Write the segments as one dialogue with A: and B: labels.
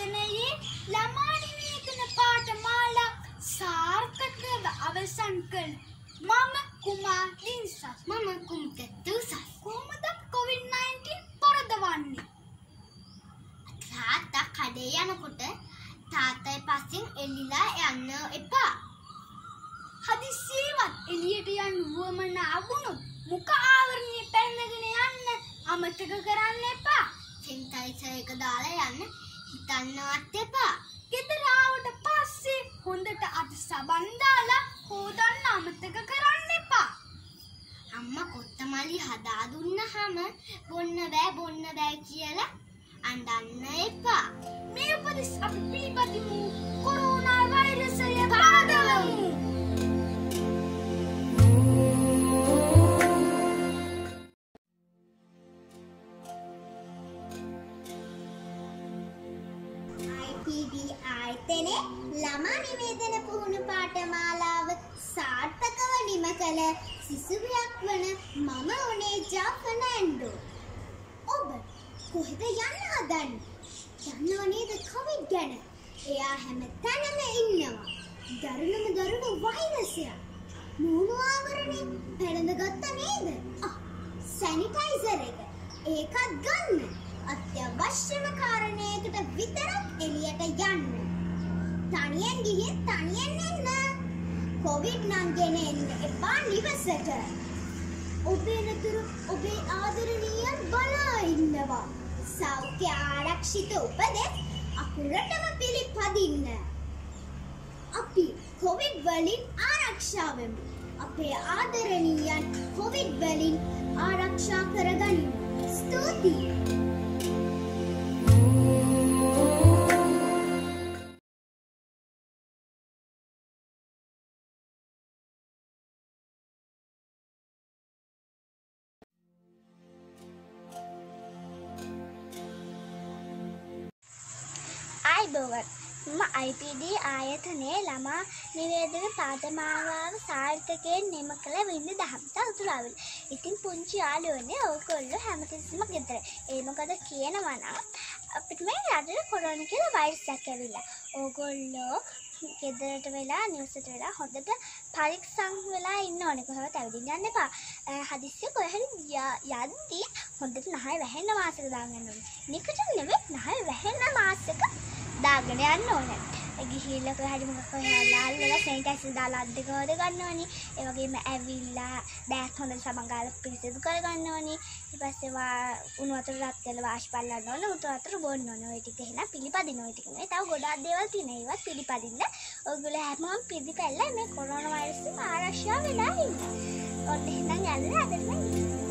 A: ආයතනයේ ළමා නිවේදන පාඨමාලා සාර්ථකව අවසන් කළ මම කුමා ලින්සස්.
B: මම කුම්ක තුසස්
A: කොහොමද COVID-19 පරදවන්නේ?
B: තාත්තා කඩේ යනකොට තාත්තයි පස්සෙන් එල්ලිලා යන්න එපා.
A: හදිසියේවත් එළියට යන්න වුවමනා වුණොත් මුඛ ආවරණය පැනගෙන යන්න අමතක කරන්න එපා.
B: සෙන්ටයිසර් එක දාලා යන්න හිතන්නවත් එපා.
A: ගෙදර ආවට පස්සේ හොඳට අත සබන් දාලා හොදන්න අමතක කරන්න එපා.
B: අම්මා කොත්තමලි හදා දුන්නහම බොන්න බෑ බොන්න බෑ කියලා අඬන්න එපා.
A: මේ උපදෙස් අපි පිළිපදිමු.
B: ගැන? එයා හැම තැනම ඉන්නවා. දරුණුම දරුණු වෛරසයක්. මූණු ආවරණය පැළඳගත්ත නේද? ආ සැනිටයිසර් එක. ඒකත් ගන්න. අත්‍යවශ්‍යම කාරණයකට විතරක් එළියට යන්න. තනියෙන් ගිහින් තනියෙන් එන්න. කොවිඩ් නම් ගෙන එන්න එපා නිවසට. ඔබේ නතුරු ඔබේ ආදරණීයන් බලා ඉන්නවා. සෞඛ්‍ය ආරක්ෂිත උපදෙස් අකුරටම පිළිපදින්න. අපි කොවිඩ් වලින් ආරක්ෂා වෙමු. අපේ ආදරණීයන් කොවිඩ් වලින් ආරක්ෂා කරගනිමු. ස්තුතියි.
C: අයිබෝවන් මම IPD ආයතනයේ ළමා නිවේදන පාඨමාලාව සාර්ථකයෙන් නිම කළ වින්ද දහම්ත උතුරාවිල්. ඉතින් පුංචි යාළුවනේ ඕගොල්ලෝ හැමතිස්සෙම ගෙදර. ඒ මොකද කියනවා නම් අපිට මේ රටේ කොරෝනා කියලා වෛරසයක් ඇවිල්ලා. ඕගොල්ලෝ ගෙදරට වෙලා නිවසට වෙලා හොඳට පරීක්ෂම් වෙලා ඉන්න ඕනේ කොහොමද ඇවිදින්න යන්න එපා. හදිස්සිය කොහේ හරි යද්දී හොඳට නහය වැහෙන්න මාසෙක දාගන්න ඕනේ. නිකට නෙවෙයි නහය වැහෙන්න මාසෙක දාගෙන යන්න ඕනේ. ගිහිල්ලා කොහේ හරි මොකක් හරි ලාල්ලලා සැනිටයිසර් දාලා අද්ද ගොඩ ගන්න ඕනේ. ඒ වගේම ඇවිල්ලා බෑග් හොඳට සබන් ගාලා පිරිසිදු කරගන්න ඕනේ. ඊට පස්සේ වා උණු වතුර රත් කරලා වාෂ් බලන්න ඕනේ. උණු වතුර බොන්න ඕනේ. ඔය ටික එහෙනම් පිළිපදින්න ඔය ටික නෙවෙයි. තව ගොඩාක් දේවල් තියෙනවා. ඒවත් පිළිපදින්න. ඔයගොල්ලෝ හැමෝම පිළිපැල්ලා මේ කොරෝනා වෛරස් ආරක්ෂා වෙලා ඉන්න. ඔන්න එහෙනම් යන්න අදටම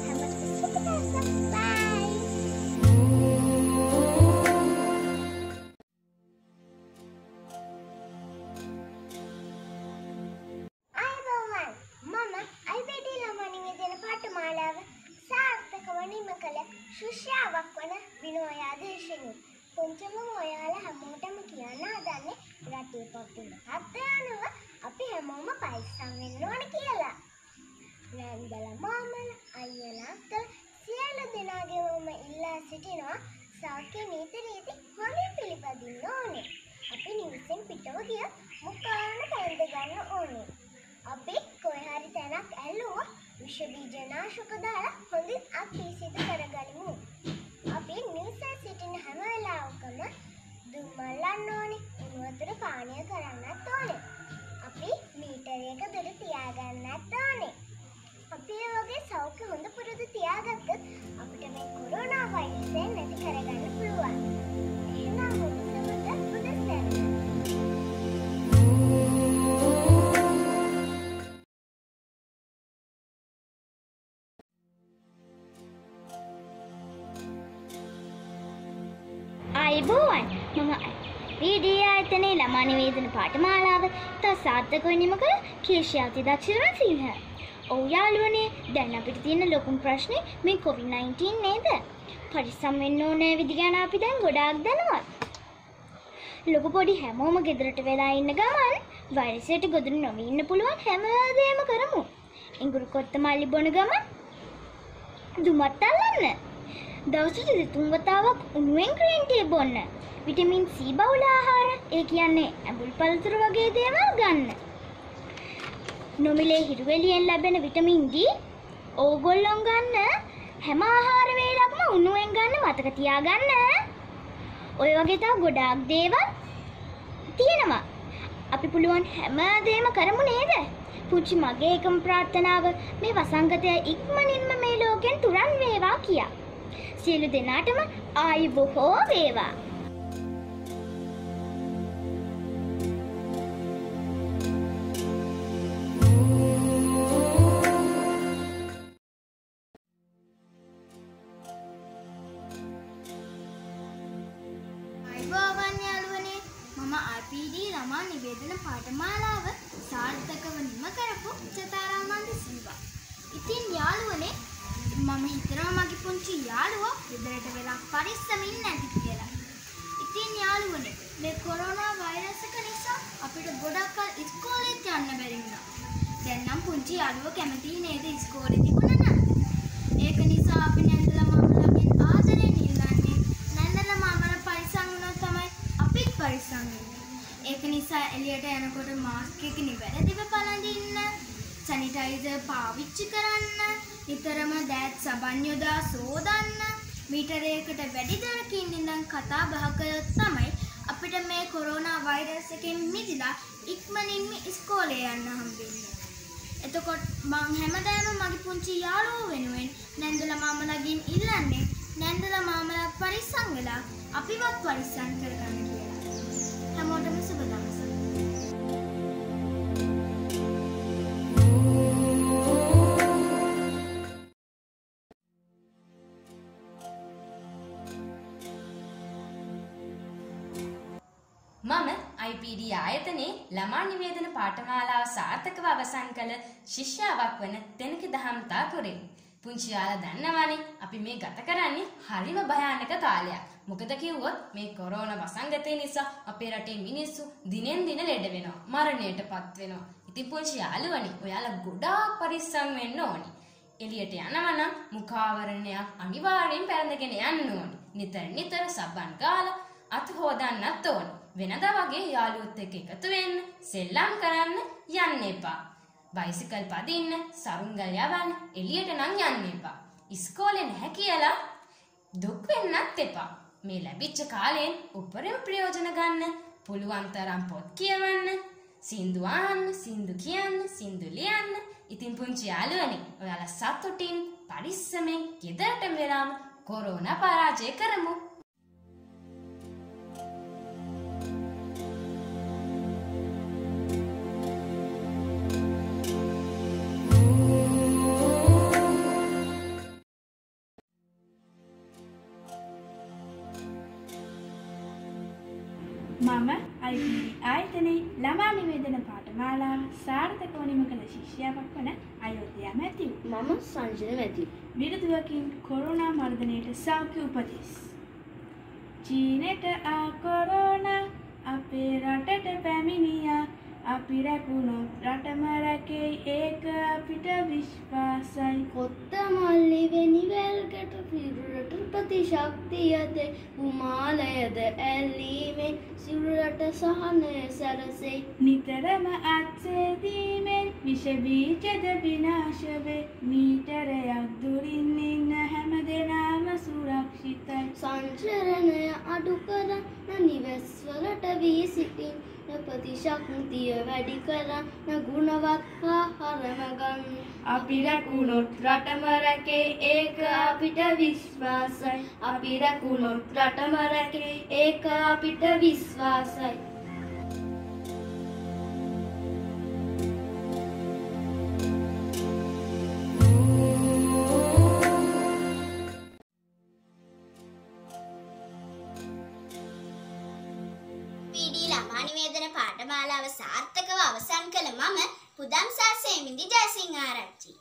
C: හැමෝටම සුබ දවසක්. බයි.
B: රටේ පවතින තත්ත්වය අනුව අපි හැමෝම පරිස්සම් වෙන්න ඕන කියලා. නැන්දලා මාමල අයියලා අක්කලා සියලු දෙනාගේම ඉල්ලා සිටිනවා සෞඛ්‍ය නීති රීති හොඳින් පිළිපදින්න ඕනේ. අපි නිවසෙන් පිටව ගිය මුඛාවරණ පැළඳ ගන්න ඕනේ. අපි කොහේ හරි තැනක් ඇල්ලුවොත් විෂ බීජනාශක දාලා හොඳින් අත් පිරිසිදු කරගනිමු. අපි නිවසේ
C: අයිබෝවන් මම පීඩී ආයතනයේ ළමා නිවේදන පාඨමාලාව තා සාර්ථකව නිම කළ කේෂයාති දක්ෂරන් සිංහ. ඔව් යාළුවනේ දැන් අපිට තියෙන ලොකුම ප්‍රශ්නේ මේ COVID-19 නේද? පරිස්සම් වෙන්න ඕනේ විදි ගැන අපි දැන් ගොඩාක් දැනවත්. ලොකු පොඩි හැමෝම ගෙදරට වෙලා ඉන්න ගමන් වෛරසයට ගොදුරු නොවී ඉන්න පුළුවන් හැමදේම කරමු. ඉඟුරු කොත්ත මල්ලි බොන ගමන් දුමත් අල්ලන්න. දවසට දෙතුන් වතාවක් උණුවෙන් ග්‍රීන් ටී බොන්න.
D: විටමින් C බහුල ආහාර ඒ කියන්නේ ඇඹුල් පළතුරු වගේ දේවල් ගන්න. නොමිලේ හිරුවෙලියෙන් ලැබෙන විටමින් D ඕගොල්ලොන් ගන්න හැම ආහාර වේලක්ම උණුවෙන් ගන්න මතක තියාගන්න. ඔය වගේ තව ගොඩාක් දේවල් තියෙනවා. අපි පුළුවන් හැම දේම කරමු නේද? පුංචි මගේ එකම ප්‍රාර්ථනාව මේ වසංගතය ඉක්මනින්ම මේ ලෝකෙන් තුරන් වේවා කියා. සියලු දෙනාටම ආයු බොහෝ වේවා.
E: අයිබෝවන් යාළුවනේ මම RPD ළමා නිවේදන පාඨමාලාව සාර්ථකව නිම කරපු චතාරාමන්ද සිල්වා. ඉතින් යාළුවනේ මම හිතනවා මගේ පුංචි යාළුවෝ ගෙදරට වෙලා පරිස්සමින් නැති කියලා. ඉතින් යාළුවනේ මේ කොරෝනා වෛරස් එක නිසා අපිට ගොඩක් කල් ඉස්කෝලේත් යන්න බැරි වුණා. දැන් නම් පුංචි යාළුවෝ කැමති නේද ඉස්කෝලේ තිබුණා නම්. ඒක නිසා අපි නැන්දලා මාමලාගෙන් ආදරෙන් ඉල්ලන්නේ නැන්දලා මාමලා පරිස්සම් වුණොත් තමයි අපිත් පරිස්සම් වෙන්නේ. ඒක නිසා එළියට යනකොට මාස්ක් එක නිවැරදිව පළඳින්න, සැනිටයිසර් පාවිච්චි කරන්න, නිතරම දෑත් සබන් යොදා සෝදන්න, මීටරයකට වැඩි දුරකින් ඉඳන් කතා බහ කළොත් තමයි අපිට මේ කොරෝනා වෛරස් එකෙන් මිදිලා ඉක්මනින්ම ඉස්කෝලේ යන්න හම්බෙන්නේ. එතකොට මං හැමදාම මගේ පුංචි යාළුවෝ වෙනුවෙන් නැන්දලා මාමලාගෙන් ඉල්ලන්නේ නැන්දලා මාමලා පරිස්සම් වෙලා අපිවත් පරිස්සම් කරගන්න කියලා. හැමෝටම සුබ දවසක්.
F: IPD ආයතනයේ ළමා නිවේදන පාඨමාලාව සාර්ථකව අවසන් කළ ශිෂ්‍යාවක් වන තෙනක දහම්තා කුරේ. පුංචි යාලා දන්නවනේ අපි මේ ගත කරන්නේ හරිම භයානක කාලයක්. මොකද කිව්වොත් මේ කොරෝනා වසංගතය නිසා අපේ රටේ මිනිස්සු දිනෙන් දින ලෙඩ වෙනවා, මරණයටපත් වෙනවා. ඉතින් පුංචි යාළුවනි, ඔයාලා ගොඩාක් පරිස්සම් වෙන්න ඕනි. එළියට යනවා නම් මුඛාවරණයක් අනිවාර්යෙන් පැළඳගෙන යන්න ඕනි. නිතර නිතර සබන් ගාලා අත හොදන්නත් ඕනි. වෙනදා වගේ යාළුවොත් එක්ක එකතු වෙන්න, සෙල්ලම් කරන්න යන්න එපා. බයිසිකල් පදින්න, සරුංගල් යවන්න එළියට නම් යන්න එපා. ඉස්කෝලේ නැහැ කියලා දුක් වෙන්නත් එපා. මේ ලැබිච්ච කාලයෙන් උපරිම ප්‍රයෝජන ගන්න, පුළුවන් තරම් පොත් කියවන්න, සින්දු අහන්න, සින්දු කියන්න, සින්දු ලියන්න. ඉතින් පුංචි යාළුවනි, ඔයාලා සතුටින් පරිස්සමෙන් ගෙදරට වෙලාම කොරෝනා පරාජය කරමු.
G: නිවේදන පාඨමාලාව සාර්ථකව නිම කළ ශිෂ්‍යාවක් වන අයෝධ්‍යා මැතිව්.
H: මම සංජන මැතිව්.
G: විරුදුවකින් කොරෝනා මර්ධනයට සෞඛ්‍ය උපදෙස්. චීනෙට ආ කොරෝනා අපේ රටට පැමිණියා අපි රැකුණොත් රටම රැකෙයි ඒක අපිට විශ්වාසයි.
H: කොත්තමල්ලි වෙනිවැල්කට පිරුරට ප්‍රතිශක්තියද උමාලයද ඇල්ලීමෙන් සිරුරට සහනය සැලසෙයි.
G: නිතරම අත්සේදීමෙන් විෂබීජද විනාශවේ මීටරයක් දුරින් ඉන්න හැම දෙනාම සුරක්ෂිතයි.
H: සංචරණය අඩු කරන්න නිවෙස්වලට වී සිටින් ප්‍රතිශක්තිය වැඩි කරන්න ගුණවත් ආහාරම ගන්න.
G: අපි රැකුණොත් රටම රැකේ ඒක අපිට විශ්වාසයි.
H: අපි රැකුණොත් රටම රැකේ ඒක අපිට විශ්වාසයි.
I: පාඨමාලාව සාර්ථකව අවසන් කළ මම පුදම්සා සේමිඳි ජයසිංහ ආරච්චි.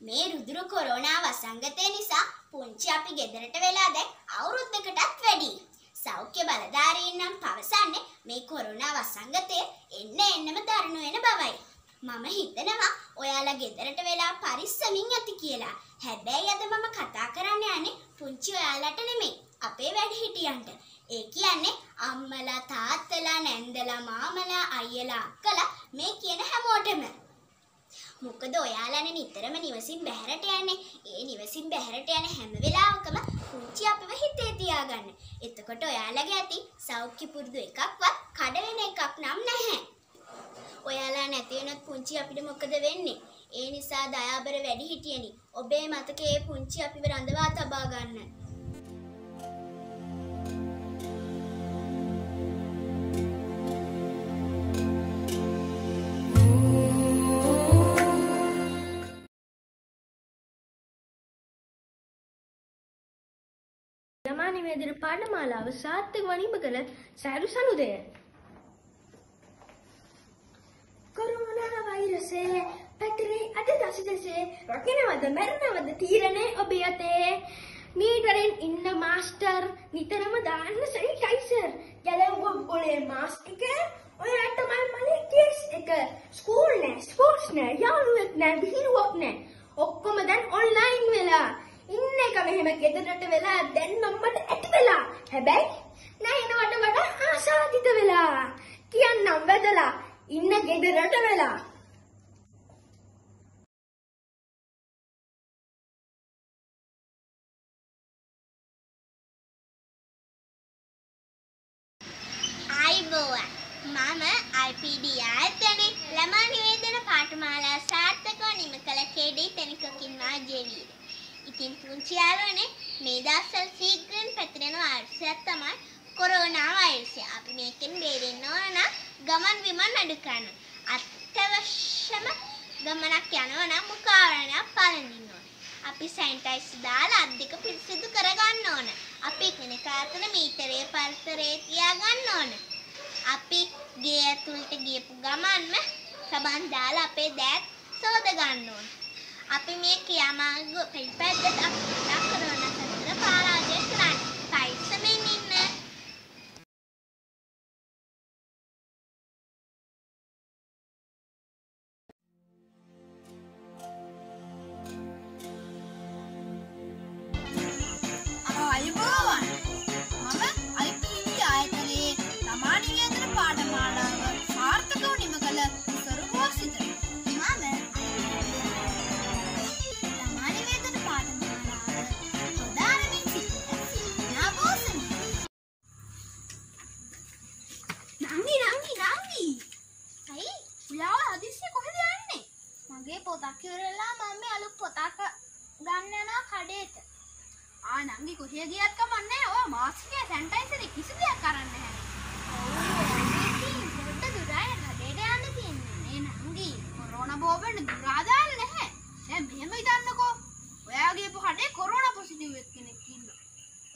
I: මේ රුදුරු කොරෝනා වසංගතය නිසා පුංචි අපි ගෙදරට වෙලා දැන් අවුරුද්දකටත් වැඩි. සෞඛ්‍ය බලධාරීන් නම් පවසන්නේ මේ කොරෝනා වසංගතය එන්න එන්නම දරුණු වෙන බවයි. මම හිතනවා ඔයාලා ගෙදරට වෙලා පරිස්සමින් ඇති කියලා. හැබැයි අද මම කතා කරන්න යන්නේ
A: පුංචි ඔයාලට නෙමෙයි අපේ වැඩිහිටියන්ට. ඒ කියන්නේ අම්මලා තාත්තලා නැන්දලා මාමලා අයියලා අක්කලා මේ කියන හැමෝටම. මොකද ඔයාලනේ නිතරම නිවසින් බැහැරට යන්නේ. ඒ නිවසින් බැහැරට යන හැම වෙලාවකම පුංචි අපිව හිතේ තියාගන්න. එතකොට ඔයාලගේ ඇති සෞඛ්‍ය පුරුදු එකක්වත් කඩ වෙන එකක් නම් නැහැ. ඔයාලා නැති වුණොත් පුංචි අපිට මොකද වෙන්නේ? ඒ නිසා දයාබර වැඩි හිටියනි. ඔබේ මතකයේ පුංචි අපිව රඳවා තබා ගන්න.
J: ළමා නිවේදන පාඨමාලාව සාර්ථක වනීම කළ සෑරු සනුදය. කොරෝනා වෛරසය පැතිරී අද දසිදසේ රකිනවද මැරණවද තීරණය ඔබේ අතේ? මීටරෙන් ඉන්න මාස්ටර් නිතරම දාන්න සැනිටයිසර් ගැලවුම් පොලේ මාස්ක් එක ඔයාට මල් මලේ කේස් එක. ස්කූල් නෑ ස්පෝර්ට්ස් නෑ යාළුවෙක් නෑ විහිළුවක් නෑ. ඔක්කොම දැන් ඔන්ලයින් වෙලා. ඉන්න එක මෙහෙම ගෙදරට වෙලා දැන් මම්මට ඇති වෙලා. හැබැයි නෑ එනවට වඩා ආශාදිත වෙලා. කියන්නම් වැදලා. ඉන්න ගෙදරට වෙලා.
A: IPD ආයතනයේ ළමා නිවේදන පාඨමාලා සාර්ථකව නිම කළ කේඩී තෙනිකකින් වාජේවීර. ඉතින් පුංචි යාළුවනේ මේ දවස්වල ශීඝ්‍රයෙන් පැතිරෙන වෛරසයක් තමයි කොරෝනා වෛරසය. අපි මේකෙන් බේරෙන්න ඕන නම් ගමන් බිමන් අඩු කරන්න. අත්‍යවශ්‍යම ගමනක් යනවා නම් මුඛ ආවරණයක් පාලනින්න ඕන. අපි සැනිටයිසර් දාලා අත් දෙක පිරිසිදු කරගන්න ඕන. අපි එකිනෙක අතර මීටරයේ පරතරයේ තියාගන්න ඕන. අපි ගේ ඇතුළට ගියපු ගමන්ම සබන් දාලා අපේ දෑත් සෝද ගන්න ඕන. අපි මේ ක්‍රියාමාර්ග පිළිපැද්දට අපිට
K: කොරෝනා බෝවෙන්න දුරා දාලා නැහැ. දැන් මෙහෙම හිතන්නකෝ. ඔයාගේ පොහටේ කොරෝනා පොසිටිව් කෙනෙක් ඉන්නවා.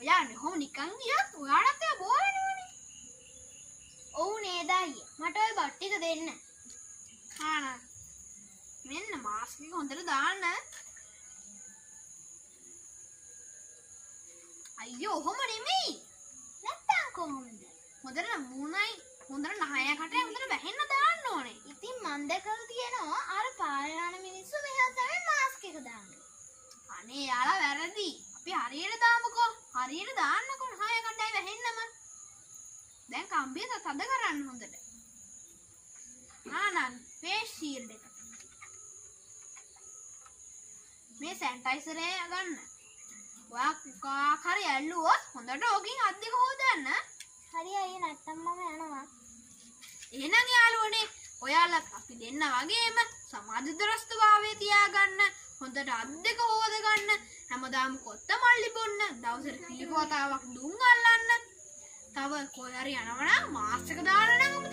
K: ඔයා නෙහොම නිකන් ගියත් ඔයාලත් ඒක බෝ වෙනවනේ. ඔව් නේද අයියා. මට ওই බට් ටික දෙන්න. ආ මෙන්න මාස්ක් එක හොඳට දාන්න. අයියෝ ඔහොම නෙමෙයි. නැත්තම් කොහොමද? හොඳට මූණයි හොඳට නහයකට හොඳට වැහෙන්න දාන්න ඕනේ. ඉතින් මන් දැකලා තියෙනවා අර පාරේ යන මිනිස්සු මෙහෙම තමයි මාස්ක් එක දාන්නේ. අනේ යාලා වැරදි. අපි හරියට දාමුකෝ. හරියට දාන්නකෝ නහය කණ්ඩායි වැහෙන්නම. දැන් කම්බිය තද කරන්න හොඳට. ආනන් ෆේස් ෂීල්ඩ් එක. මේ සැනිටයිසර් එක ගන්න. ඔයා කුකාක් හරි ඇල්ලුවොත් හොඳට ඕකින් අත් දෙක හොදන්න.
A: හරි අයියා නැත්තම් මම යනවා.
K: එහෙනම් යාළුවනේ ඔයාලත් අපි දෙන්න වගේම සමාජ දරස්තභාවය තියාගන්න හොඳට අත් දෙක හොද ගන්න හැමදාම කොත්තමල්ලි බොන්න දවසට කිලි වතාවක් දුම් අල්ලන්න තව කොහේ හරි යනවනම් මාස්ක් එක දාලා නම් අමතක